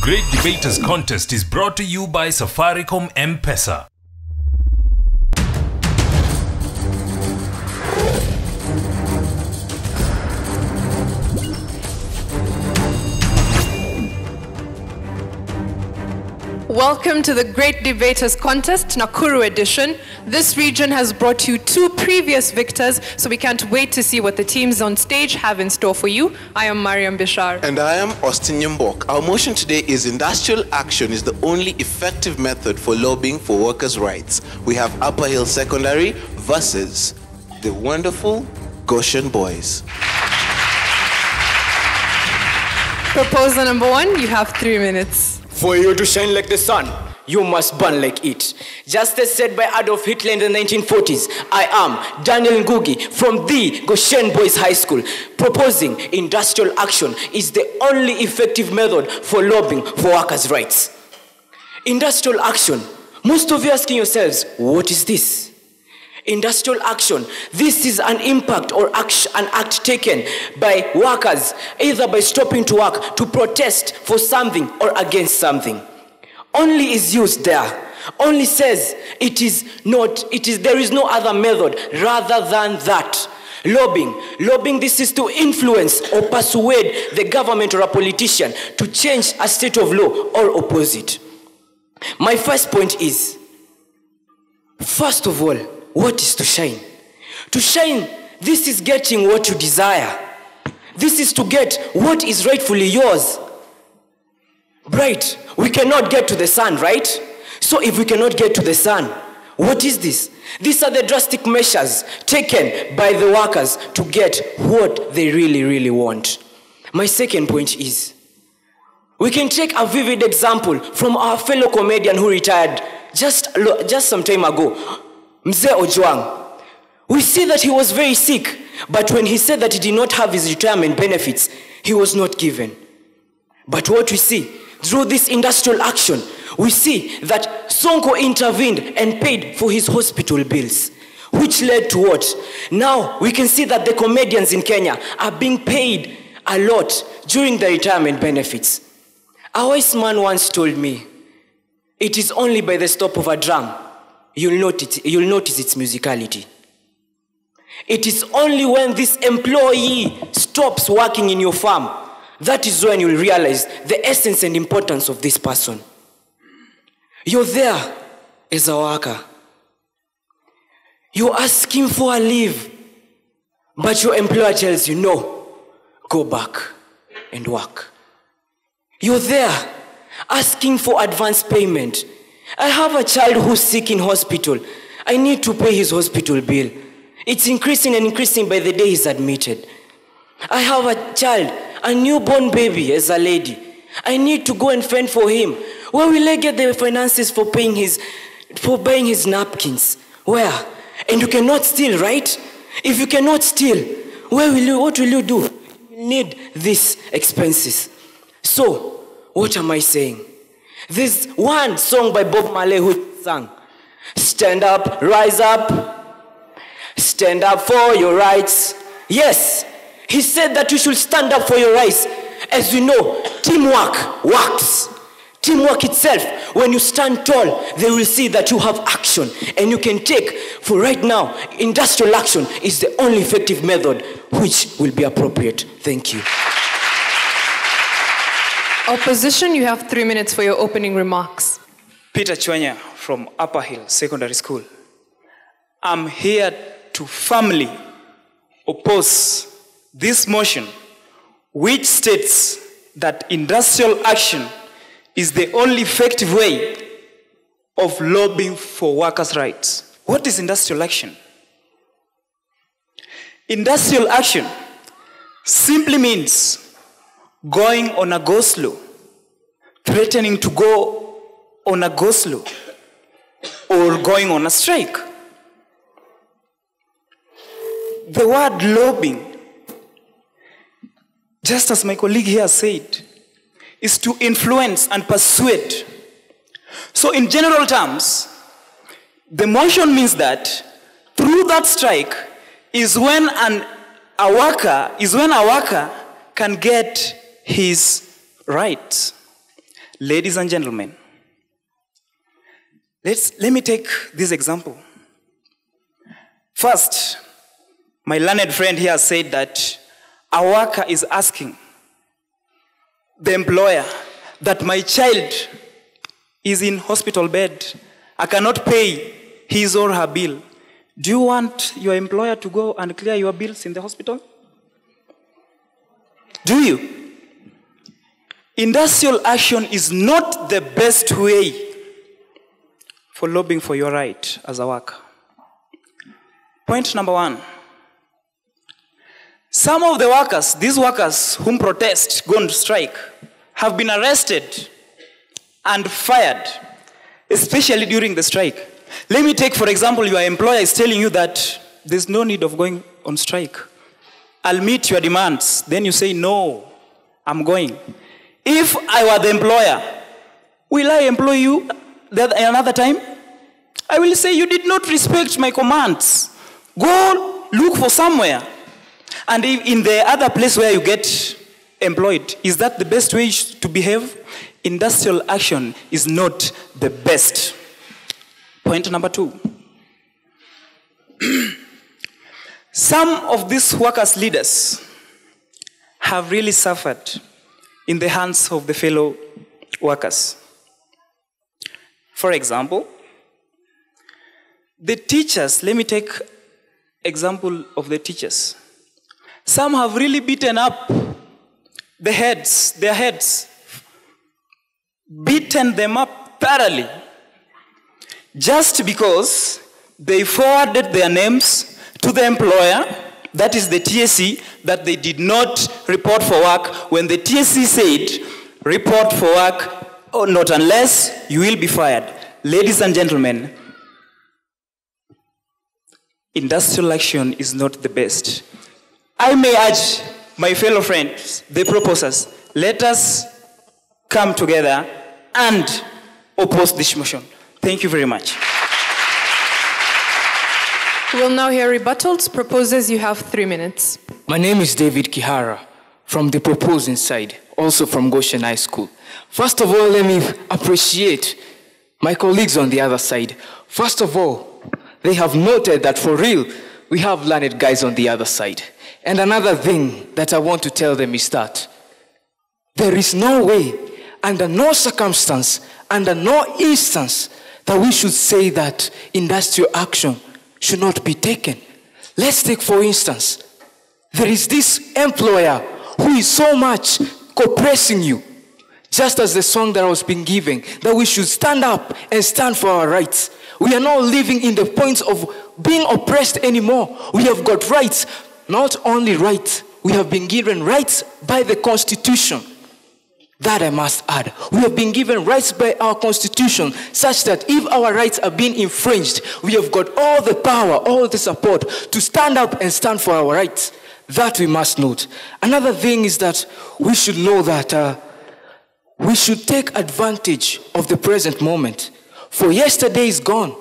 Great Debaters Contest is brought to you by Safaricom M-Pesa. Welcome to the Great Debaters Contest, Nakuru edition. This region has brought you two previous victors, so we can't wait to see what the teams on stage have in store for you. I am Mariam Bishar. And I am Austin Nyambok. Our motion today is industrial action is the only effective method for lobbying for workers' rights. We have Upper Hill Secondary versus the wonderful Goshen Boys. Proposal number one, you have three minutes. For you to shine like the sun, you must burn like it. Just as said by Adolf Hitler in the 1940s, I am Daniel Ngugi from the Goshen Boys High School, proposing industrial action is the only effective method for lobbying for workers' rights. Industrial action. Most of you asking yourselves, what is this? Industrial action. This is an impact or action, an act taken by workers, either by stopping to work to protest for something or against something. Only is used there. Only says it is not, it is, there is no other method rather than that. Lobbying. Lobbying, this is to influence or persuade the government or a politician to change a state of law or oppose it. My first point is, first of all, what is to shine? To shine, this is getting what you desire. This is to get what is rightfully yours. Right, we cannot get to the sun, right? So if we cannot get to the sun, what is this? These are the drastic measures taken by the workers to get what they really, really want. My second point is we can take a vivid example from our fellow comedian who retired just, just some time ago, Mzee Ojwang. We see that he was very sick, but when he said that he did not have his retirement benefits, he was not given. But what we see through this industrial action, we see that Sonko intervened and paid for his hospital bills, which led to what? Now we can see that the comedians in Kenya are being paid a lot during the retirement benefits. A wise man once told me, it is only by the stop of a drum you'll notice, you'll notice its musicality. It is only when this employee stops working in your farm that is when you'll realize the essence and importance of this person. You're there as a worker. You're asking for a leave, but your employer tells you, no, go back and work. You're there asking for advance payment. I have a child who's sick in hospital. I need to pay his hospital bill. It's increasing and increasing by the day he's admitted. I have a child, a newborn baby as a lady. I need to go and fend for him. Where will I get the finances for paying his, for buying his napkins? Where? And you cannot steal, right? If you cannot steal, where will you, what will you do? You need these expenses. So, what am I saying? There's one song by Bob Marley who sang, Stand up, rise up, stand up for your rights. Yes, he said that you should stand up for your rights. As you know, teamwork works. Teamwork itself, when you stand tall, they will see that you have action and you can take. For right now, industrial action is the only effective method which will be appropriate. Thank you. Opposition, you have three minutes for your opening remarks. Peter Chwenya from Upper Hill Secondary School. I'm here to firmly oppose this motion, which states that industrial action is the only effective way of lobbying for workers' rights. What is industrial action? Industrial action simply means going on a go slow, threatening to go on a go slow, or going on a strike. The word lobbying, just as my colleague here said, is to influence and persuade. So, in general terms, the motion means that through that strike is when an, a worker is when a worker can get his right. Ladies and gentlemen, let's, let me take this example. First, my learned friend here said that a worker is asking the employer that my child is in hospital bed. I cannot pay his or her bill. Do you want your employer to go and clear your bills in the hospital? Do you? Industrial action is not the best way for lobbying for your right as a worker. Point number one. Some of the workers, these workers whom protest, go on strike, have been arrested and fired, especially during the strike. Let me take, for example, your employer is telling you that there's no need of going on strike. I'll meet your demands. Then you say, No, I'm going. If I were the employer, will I employ you another time? I will say, You did not respect my commands. Go look for somewhere. And in the other place where you get employed, is that the best way to behave? Industrial action is not the best. Point number two. Some of these workers' leaders have really suffered in the hands of the fellow workers. For example, the teachers, let me take example of the teachers. Some have really beaten up the heads, their heads, beaten them up thoroughly, just because they forwarded their names to the employer, that is the TSC, that they did not report for work when the TSC said, report for work or not unless you will be fired. Ladies and gentlemen, industrial action is not the best. I may urge my fellow friends, the proposers, let us come together and oppose this motion. Thank you very much. We'll now hear rebuttals. Proposers, you have three minutes. My name is David Kihara from the proposing side, also from Goshen High School. First of all, let me appreciate my colleagues on the other side. First of all, they have noted that for real, we have learned guys on the other side. And another thing that I want to tell them is that there is no way, under no circumstance, under no instance, that we should say that industrial action should not be taken. Let's take, for instance, there is this employer who is so much oppressing you. Just as the song that I was being given, that we should stand up and stand for our rights. We are not living in the points of being oppressed anymore. We have got rights, not only rights, we have been given rights by the Constitution. That I must add. We have been given rights by our constitution such that if our rights are being infringed, we have got all the power, all the support to stand up and stand for our rights. That we must note. Another thing is that we should know that uh, we should take advantage of the present moment. For yesterday is gone.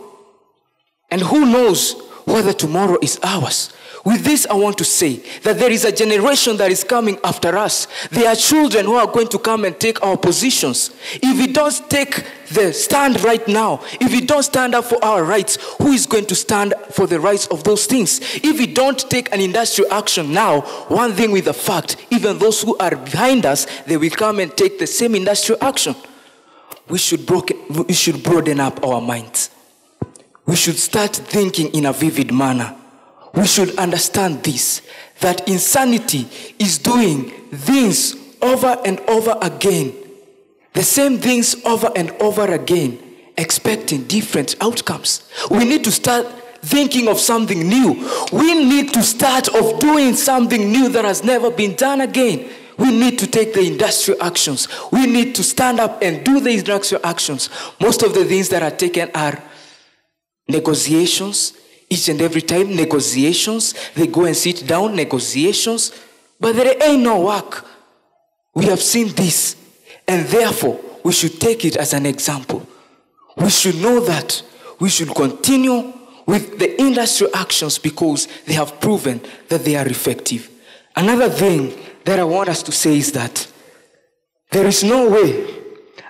And who knows whether tomorrow is ours. With this, I want to say that there is a generation that is coming after us. There are children who are going to come and take our positions. If we don't take the stand right now, if we don't stand up for our rights, who is going to stand for the rights of those things? If we don't take an industrial action now, one thing with the fact, even those who are behind us, they will come and take the same industrial action. We should, we should broaden up our minds. We should start thinking in a vivid manner we should understand this that insanity is doing things over and over again, the same things over and over again, expecting different outcomes. We need to start thinking of something new. We need to start of doing something new that has never been done again. We need to take the industrial actions. We need to stand up and do the industrial actions. Most of the things that are taken are negotiations, each and every time negotiations they go and sit down negotiations. But there ain't no work. We have seen this. And therefore we should take it as an example. We should know that we should continue with the industrial actions because they have proven that they are effective. Another thing that i want us to say is that there is no way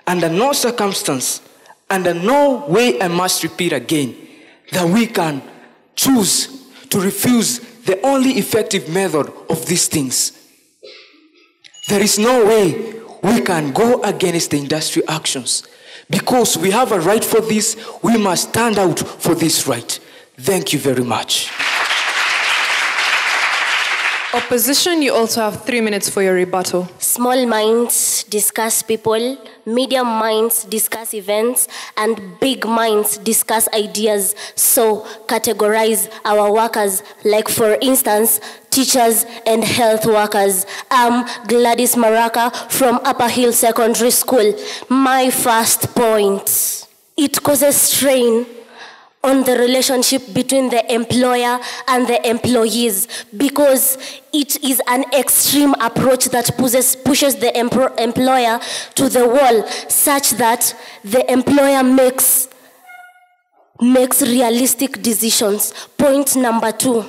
under no circumstance, under no way I must repeat again, that we can choose to refuse the only effective method of these things. There is no way we can go against the industry actions. Because we have a right for this, we must stand out for this right. Thank you very much. Opposition, you also have three minutes for your rebuttal. Small minds discuss people, medium minds discuss events, and big minds discuss ideas. So categorize our workers, like for instance, teachers and health workers. I'm Gladys Maraka from Upper Hill Secondary School. My first point it causes strain on the relationship between the employer and the employees because it is an extreme approach that pushes, pushes the employer to the wall such that the employer makes makes realistic decisions. Point number 2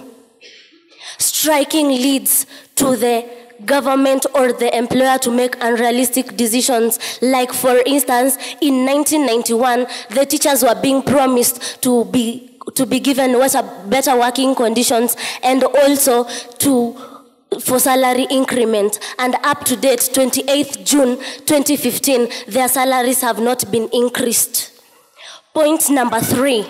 striking leads to the government or the employer to make unrealistic decisions. Like, for instance, in 1991, the teachers were being promised to be, to be given better, working conditions and also to for salary increment. And up to date 28th june 2015 their salaries have not been increased. Point number three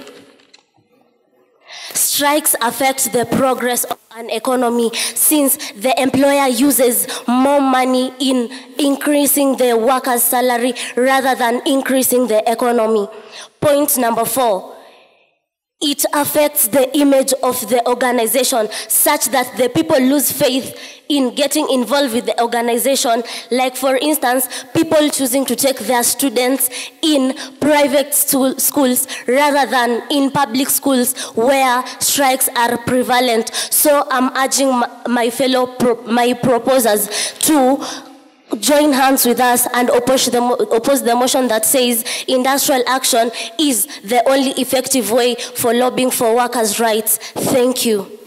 Strikes affect the progress of an economy since the employer uses more money in increasing the worker's salary rather than increasing the economy. Point number four. It affects the image of the organization such that the people lose faith in getting involved with the organization. Like, for instance, people choosing to take their students in private schools rather than in public schools where strikes are prevalent. So, I'm urging my, my fellow pro- my proposers to join hands with us and oppose the, oppose the motion that says industrial action is the only effective way for lobbying for workers' rights. Thank you.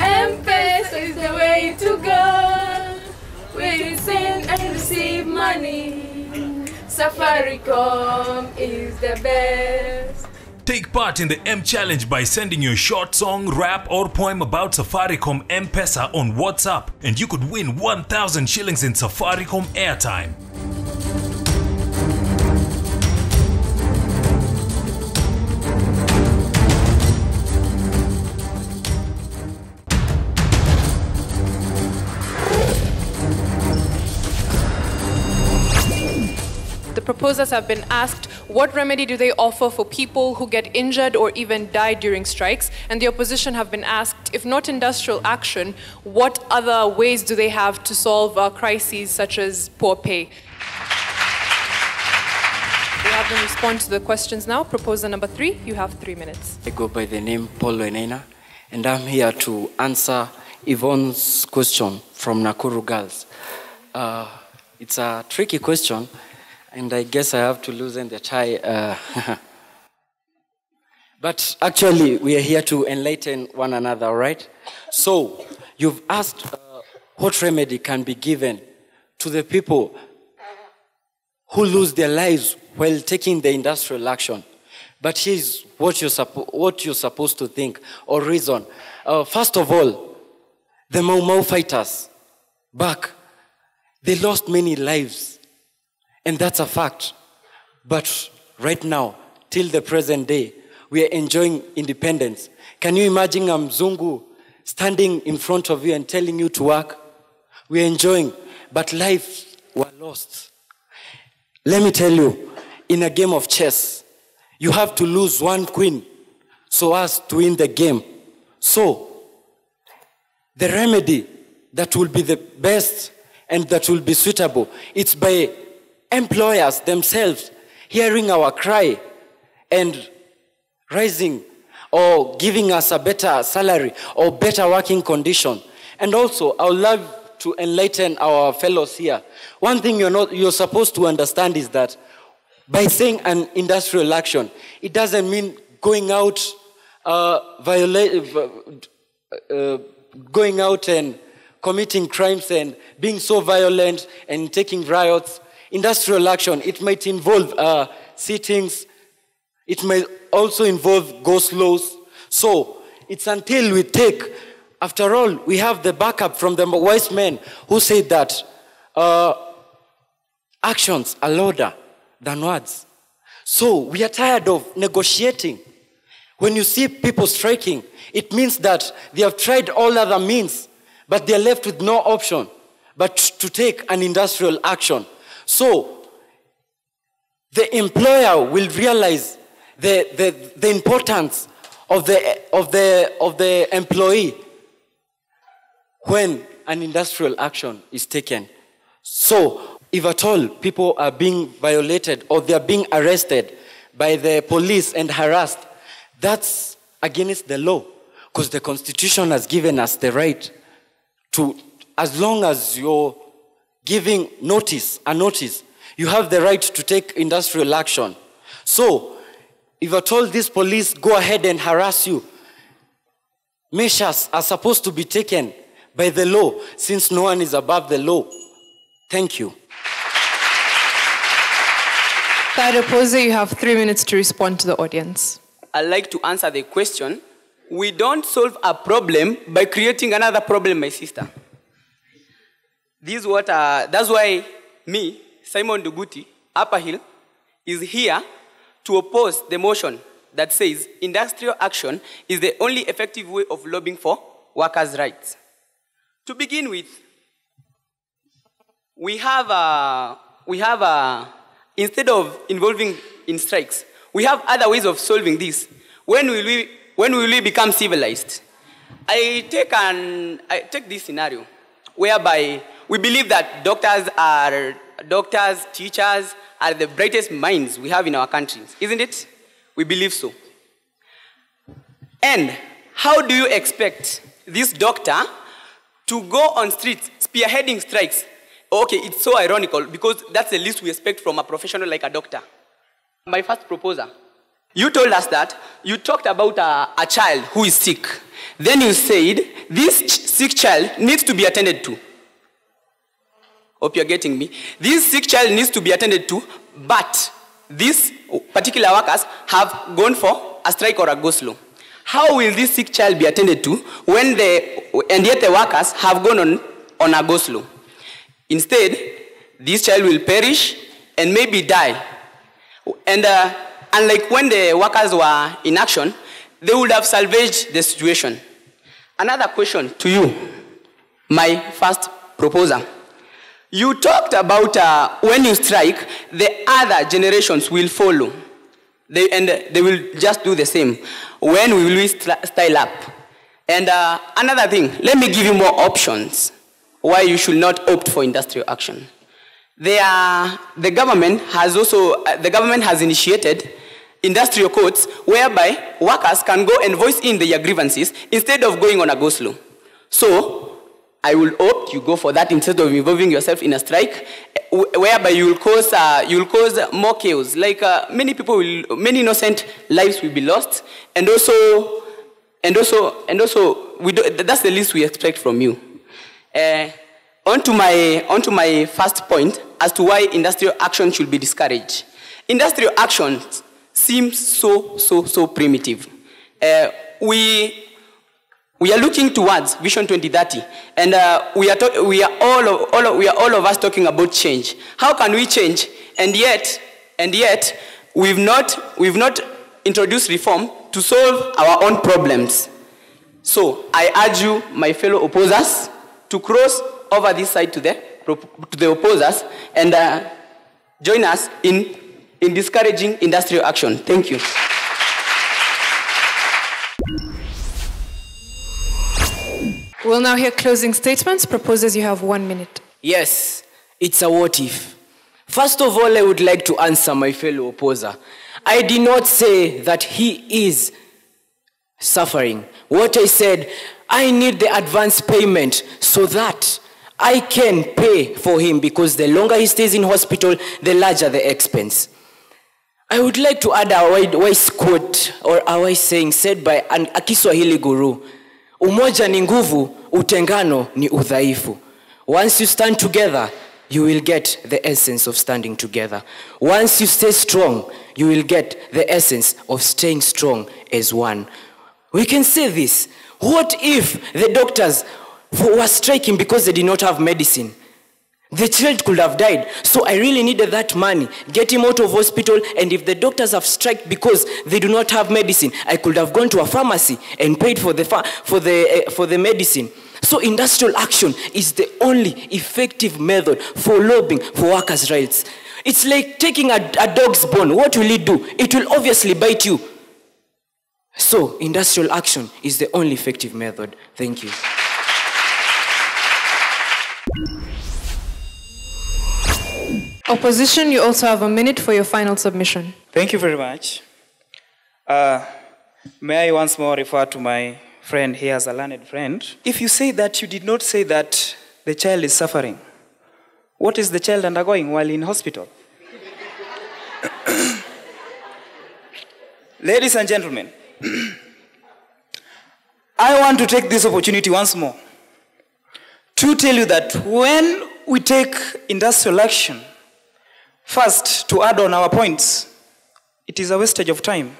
M-Pesa is the way to go. You send and receive money. Safaricom is the best. Take part in the M Challenge by sending your short song, rap, or poem about Safaricom M Pesa on WhatsApp, and you could win 1,000 shillings in Safaricom airtime. Proposers have been asked what remedy do they offer for people who get injured or even die during strikes, and the opposition have been asked if not industrial action, what other ways do they have to solve uh, crises such as poor pay? We have them respond to the questions now. Proposer number three, you have three minutes. I go by the name Paul Enena, and I'm here to answer Yvonne's question from Nakuru Girls. Uh, it's a tricky question, and I guess I have to loosen the tie. Uh, but actually, we are here to enlighten one another, right? So, you've asked uh, what remedy can be given to the people who lose their lives while taking the industrial action. But here's what you're, suppo- what you're supposed to think or reason. Uh, first of all, the Mau Mau fighters back, they lost many lives. And that's a fact. But right now, till the present day, we are enjoying independence. Can you imagine um, a Mzungu standing in front of you and telling you to work? We are enjoying, but lives were lost. Let me tell you, in a game of chess, you have to lose one queen so as to win the game. So, the remedy that will be the best and that will be suitable, it's by employers themselves hearing our cry and rising or giving us a better salary or better working condition. And also, I would love to enlighten our fellows here. One thing you're, not, you're supposed to understand is that by saying an industrial action, it doesn't mean going out, uh, violate, uh, going out and committing crimes and being so violent and taking riots. Industrial action, it might involve uh, sittings, it may also involve go slows. So it's until we take, after all, we have the backup from the wise men who said that uh, actions are louder than words. So we are tired of negotiating. When you see people striking, it means that they have tried all other means, but they are left with no option but to take an industrial action. So the employer will realize the, the, the importance of the, of, the, of the employee when an industrial action is taken. So, if at all people are being violated or they are being arrested by the police and harassed, that's against the law because the Constitution has given us the right to, as long as you're giving notice, a notice, you have the right to take industrial action. So, if at told these police go ahead and harass you, measures are supposed to be taken by the law since no one is above the law. Thank you. Third opposer, you have three minutes to respond to the audience. I'd like to answer the question. We don't solve a problem by creating another problem, my sister. This is what, that's why me, Simon Duguti, Upper Hill, is here to oppose the motion that says industrial action is the only effective way of lobbying for workers' rights. To begin with, we have, a, we have a, instead of involving in strikes, we have other ways of solving this. When will we, when will we become civilized? I take, an, I take this scenario whereby we believe that doctors are, doctors, teachers are the brightest minds we have in our countries, isn't it? We believe so. And how do you expect this doctor to go on streets spearheading strikes? Okay, it's so ironical because that's the least we expect from a professional like a doctor. My first proposer, you told us that you talked about a, a child who is sick. Then you said this sick child needs to be attended to. Hope you're getting me. This sick child needs to be attended to, but these particular workers have gone for a strike or a go slow. How will this sick child be attended to when the, and yet the workers have gone on, on a go slow? Instead, this child will perish and maybe die. And uh, unlike when the workers were in action, they would have salvaged the situation. Another question to you, my first proposer. You talked about uh, when you strike, the other generations will follow. They, and they will just do the same. When will we st- style up? And uh, another thing, let me give you more options why you should not opt for industrial action. Are, the government has also, uh, the government has initiated industrial courts whereby workers can go and voice in their grievances instead of going on a go slow. So, I will opt you go for that instead of involving yourself in a strike, whereby you will cause uh, you will cause more chaos. Like uh, many people will, many innocent lives will be lost, and also, and also, and also, we do, that's the least we expect from you. Uh, on to my on to my first point as to why industrial action should be discouraged. Industrial action seems so so so primitive. Uh, we we are looking towards Vision 2030, and uh, we, are we, are all of, all of, we are all of us talking about change. How can we change? And yet, and yet, we've not, we've not introduced reform to solve our own problems. So, I urge you, my fellow opposers, to cross over this side to the, to the opposers and uh, join us in, in discouraging industrial action. Thank you. We'll now hear closing statements. Proposers, you have one minute. Yes, it's a what if. First of all, I would like to answer my fellow opposer. I did not say that he is suffering. What I said, I need the advance payment so that I can pay for him because the longer he stays in hospital, the larger the expense. I would like to add a wise- quote or a wise saying said by an, a Kiswahili guru umoja ni nguvu utengano ni udhaifu. Once you stand together you will get the essence of standing together. Once you stay strong you will get the essence of staying strong as one. We can say this. What if the doctors were striking because they did not have medicine the child could have died. So I really needed that money. Get him out of hospital. And if the doctors have struck because they do not have medicine, I could have gone to a pharmacy and paid for the, for the, uh, for the medicine. So industrial action is the only effective method for lobbying for workers' rights. It's like taking a, a dog's bone. What will it do? It will obviously bite you. So industrial action is the only effective method. Thank you. Opposition, you also have a minute for your final submission. Thank you very much. Uh, may I once more refer to my friend here as a learned friend? If you say that you did not say that the child is suffering, what is the child undergoing while in hospital? Ladies and gentlemen, I want to take this opportunity once more to tell you that when we take industrial action, first to add on our points, it is a wastage of time.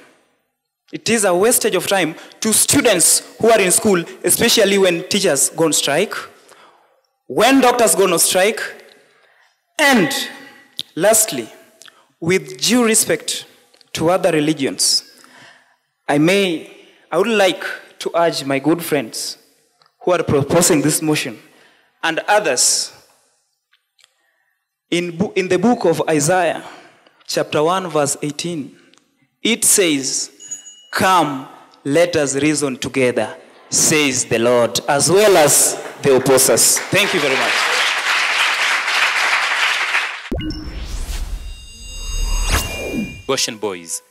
It is a wastage of time to students who are in school, especially when teachers go on strike, when doctors go on strike, and lastly, with due respect to other religions, I may, I would like to urge my good friends who are proposing this motion and others in, in the book of Isaiah, chapter 1, verse 18, it says, Come, let us reason together, says the Lord, as well as the opposers. Thank you very much. Goshen boys,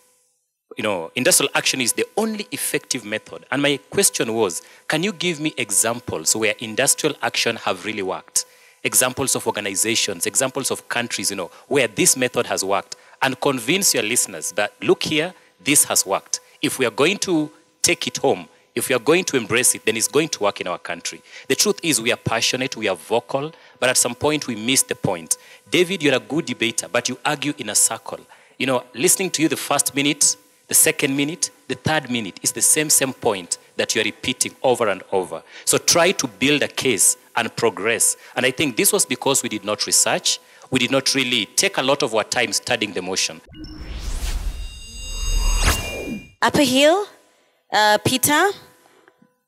you know, industrial action is the only effective method. And my question was, can you give me examples where industrial action have really worked? Examples of organizations, examples of countries, you know, where this method has worked, and convince your listeners that look here, this has worked. If we are going to take it home, if we are going to embrace it, then it's going to work in our country. The truth is, we are passionate, we are vocal, but at some point we miss the point. David, you're a good debater, but you argue in a circle. You know, listening to you the first minute, the second minute, the third minute is the same, same point that you're repeating over and over. So try to build a case and progress. And I think this was because we did not research, we did not really take a lot of our time studying the motion. Upper Hill, uh, Peter,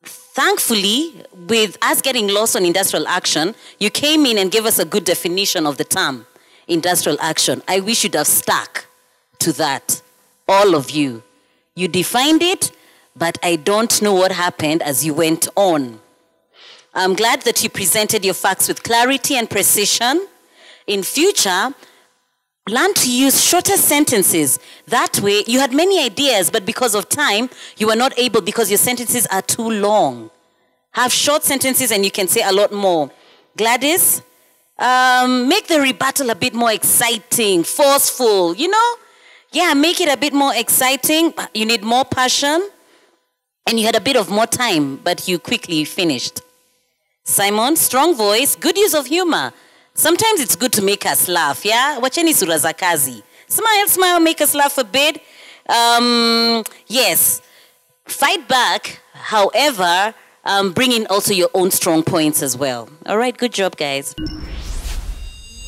thankfully, with us getting lost on industrial action, you came in and gave us a good definition of the term industrial action. I wish you'd have stuck to that, all of you. You defined it, but I don't know what happened as you went on. I'm glad that you presented your facts with clarity and precision. In future, learn to use shorter sentences. That way, you had many ideas, but because of time, you were not able because your sentences are too long. Have short sentences and you can say a lot more. Gladys, um, make the rebuttal a bit more exciting, forceful, you know? Yeah, make it a bit more exciting. You need more passion. And you had a bit of more time, but you quickly finished. Simon, strong voice, good use of humor. Sometimes it's good to make us laugh, yeah? Wacheni sura za kazi. Smile, smile, make us laugh a bit. Um, yes, fight back. However, um, bring in also your own strong points as well. All right, good job, guys.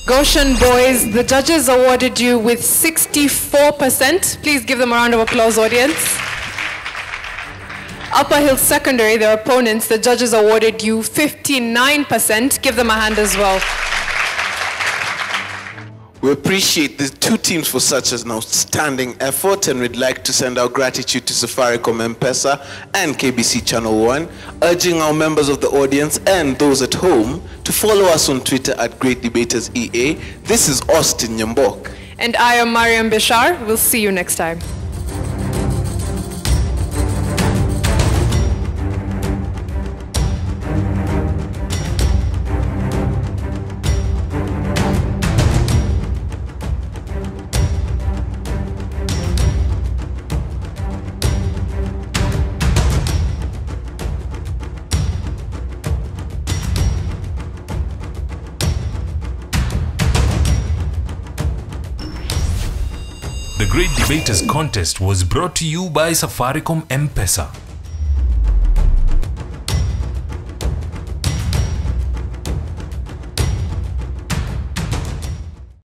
Goshen boys, the judges awarded you with 64%. Please give them a round of applause, audience. Upper Hill Secondary, their opponents, the judges awarded you 59%. Give them a hand as well. We appreciate the two teams for such an outstanding effort and we'd like to send our gratitude to Safaricom M-Pesa and KBC Channel 1, urging our members of the audience and those at home to follow us on Twitter at Great Debaters EA. This is Austin Nyambok. And I am Mariam Bishar. We'll see you next time. Debaters Contest was brought to you by Safaricom M-Pesa.